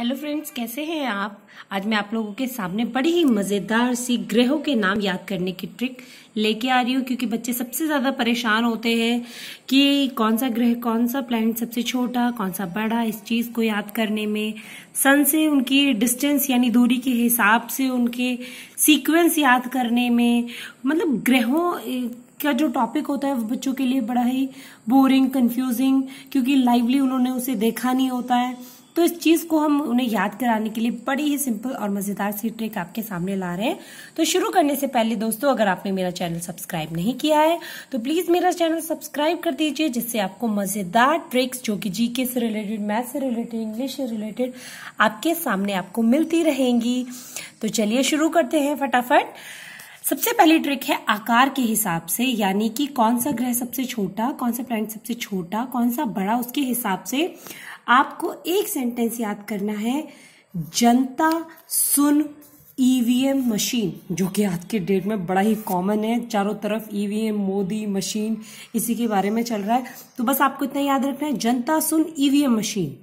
Hello friends कैसे हैं आप? आज मैं आप लोगों के सामने बड़ी ही मज़ेदार सी ग्रहों के नाम याद करने की ट्रिक लेके आ रही हूँ, क्योंकि बच्चे सबसे ज़्यादा परेशान होते हैं कि कौन सा ग्रह, कौन सा प्लैनेट सबसे छोटा, कौन सा बड़ा इस चीज़ को याद करने में। सन से उनकी डिस्टेंस यानी दूरी के हिसाब से उनके सीक्वेंस याद करने में। मतलब ग्रहों का जो टॉपिक होता है वो बच्चों के लिए बड़ा ही बोरिंग कंफ्यूजिंग क्योंकि लाइवली उन्होंने उसे देखा नहीं होता है। तो इस चीज़ को हम उन्हें याद कराने के लिए बड़ी ही सिंपल और मज़ेदार सी ट्रिक आपके सामने ला रहे हैं। तो शुरू करने से पहले दोस्तों, अगर आपने मेरा चैनल सब्सक्राइब नहीं किया है तो प्लीज़ मेरा चैनल सब्सक्राइब कर दीजिए, जिससे आपको मज़ेदार ट्रिक्स जो कि जीके से रिलेटेड मैथ से रिलेटेड इंग्लिश से रिलेटेड आपके सामने आपको मिलती रहेंगी। तो चलिए शुरू करते हैं फटाफट। सबसे पहली ट्रिक है आकार के हिसाब से, यानी कि कौन सा ग्रह सबसे छोटा, कौन सा प्लैनेट सबसे छोटा, कौन सा बड़ा, उसके हिसाब से आपको एक सेंटेंस याद करना है, जनता सुन ईवीएम मशीन जो कि आज के डेट में बड़ा ही कॉमन है, चारों तरफ़ ईवीएम मोदी मशीन इसी के बारे में चल रहा है। तो बस आपको इतना याद रखना है, जनता सुन ईवीएम मशीन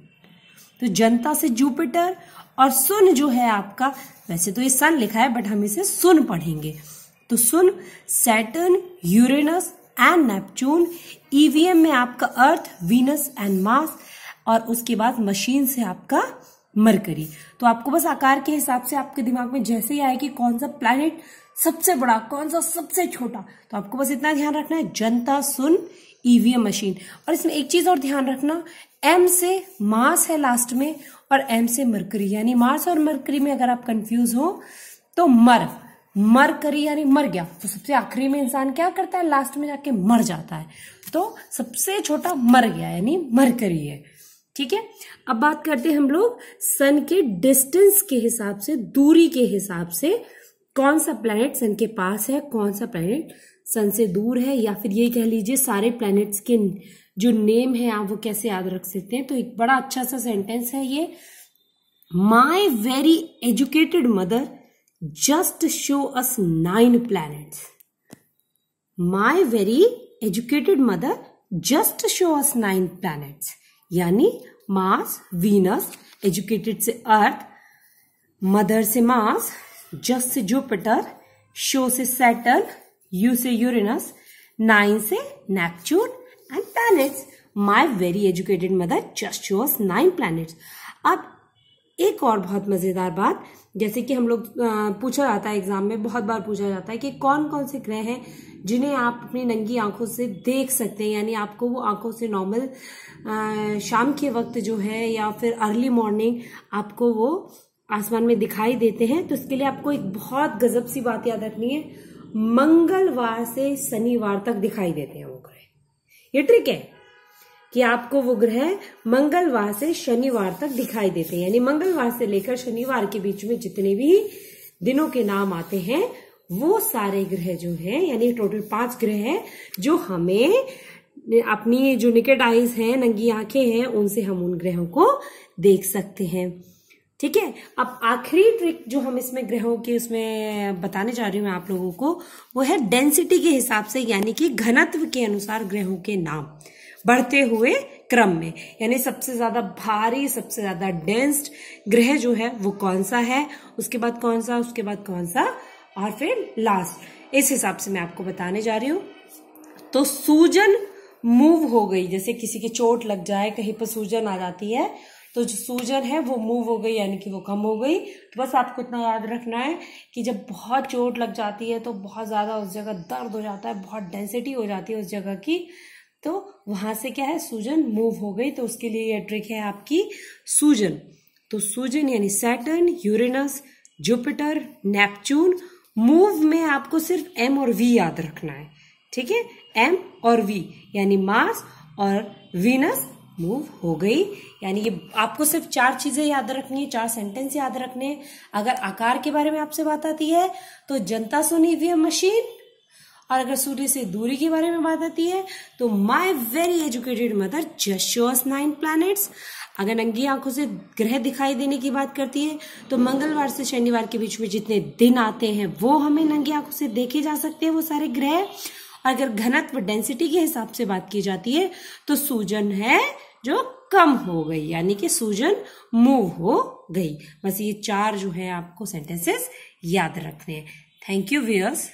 तो जनता से जुपिटर और सुन जो है आपका, वैसे तो ये सन लिखा है बट हम इसे सुन पढ़ेंगे। तो sun Saturn Uranus and Neptune EVM में आपका अर्थ वीनस एंड मार्स और उसके बाद मशीन से आपका मरकरी तो आपको बस आकार के हिसाब से आपके दिमाग में जैसे ही आए कि कौन सा प्लैनेट सबसे बड़ा, कौन सा सबसे छोटा तो आपको बस इतना ध्यान रखना है, जनता सुन ईवीएम मशीन और इसमें एक चीज़ और ध्यान रखना एम से मास है लास्ट में और एम से मरकरी यानी मार्स और मरकरी में अगर आप कंफ्यूज हो तो मर मर करी यानी मर गया। तो सबसे आखिरी में इंसान क्या करता है लास्ट में जाके मर जाता है। तो सबसे छोटा मर गया, यानी मरकरी है। ठीक है? अब बात करते हैं हम लोग सन के डिस्टेंस के हिसाब से, दूरी के हिसाब से, कौन सा प्लैनेट सन के पास है, कौन सा प्लैनेट सन से दूर है, या फिर ये कह लीजिए सारे प्लैनेट्स के जो नेम है, आप वो कैसे याद रख सकते हैं? तो एक बड़ा अच्छा सा सेंटेंस है ये। My very educated mother just show us nine planets my very educated mother just show us nine planets यानी मार्स वीनस, एजुकेटेड से अर्थ, मदर से मार्स जस से जुपिटर, शो से सैटर्न, यू से यूरिनस, नाइन से Neptune and planets my very educated mother just shows nine planets अब एक और बहुत मज़ेदार बात, जैसे कि हम लोग पूछा जाता है एग्ज़ाम में, बहुत बार पूछा जाता है कि कौन कौन से ग्रह हैं जिन्हें आप अपनी नंगी आँखों से देख सकते हैं, यानी आपको वो आँखों से नॉर्मल शाम के वक्त जो है या फिर अर्ली मॉर्निंग आपको वो आसमान में दिखाई देते हैं। तो इसके लिए आपको एक बहुत गजब सी बात याद रखनी है, मंगलवार से शनिवार तक दिखाई देते हैं वो ग्रह। ये ट्रिक है। कि आपको वो ग्रह मंगलवार से शनिवार तक दिखाई देते हैं। यानी मंगलवार से लेकर शनिवार के बीच में जितने भी दिनों के नाम आते हैं, वो सारे ग्रह जो हैं, यानी टोटल पाँच ग्रह हैं, जो हमें अपनी जो निकेट आईज हैं, नंगी आँखें हैं, उनसे हम उन ग्रहों को देख सकते हैं। ठीक है? अब आखिरी ट्रिक जो हम इसमें ग्रहों के उसमें बताने जा रही हूँ आप लोगों को, वो है डेंसिटी के हिसाब से, यानी कि घनत्व के अनुसार ग्रहों के नाम। बढ़ते हुए क्रम में। यानी सबसे ज़्यादा भारी, सबसे ज़्यादा डेंस्ड ग्रह जो है, वो कौन सा है? उसके बाद कौन सा, उसके बाद कौन सा? और फिर लास्ट इस हिसाब से मैं आपको बताने जा रही हूँ। तो सूजन मूव हो गई। जैसे किसी की चोट लग जाए, कहीं पर सूजन आ जाती है तो जो सूजन है, वो मूव हो गई, यानी कि वो कम हो गई। तो बस आपको इतना याद रखना है कि जब बहुत चोट लग जाती है तो बहुत ज़्यादा उस जगह दर्द हो जाता है, बहुत डेंसिटी हो जाती है उस जगह की। तो वहाँ से क्या है, सूजन मूव हो गई तो उसके लिए यह ट्रिक है आपकी सूजन। तो सूजन यानी Saturn Uranus Jupiter Neptune move में आपको सिर्फ़ एम और वी याद रखना है। ठीक है? एम और वी यानी मार्स और वीनस मूव हो गई। यानी ये आपको सिर्फ़ चार चीज़ें याद रखनी है, चार सेंटेंस याद रखने अगर आकार के बारे में आपसे बात आती है तो जनता सुनी वीएम मशीन और अगर सूर्य से दूरी के बारे में बात आती है तो my very educated mother just shows nine planets अगर नंगी आँखों से ग्रह दिखाई देने की बात करती है तो मंगलवार से शनिवार के बीच में जितने दिन आते हैं, वो हमें नंगी आँखों से देखे जा सकते हैं वो सारे ग्रह. और अगर घनत्व डेंसिटी के हिसाब से बात की जाती है तो सूजन है जो कम हो गई, यानी कि सूजन मूव हो गई. बस ये चार जो है आपको सेंटेंसेस याद रखने हैं. Thank you wears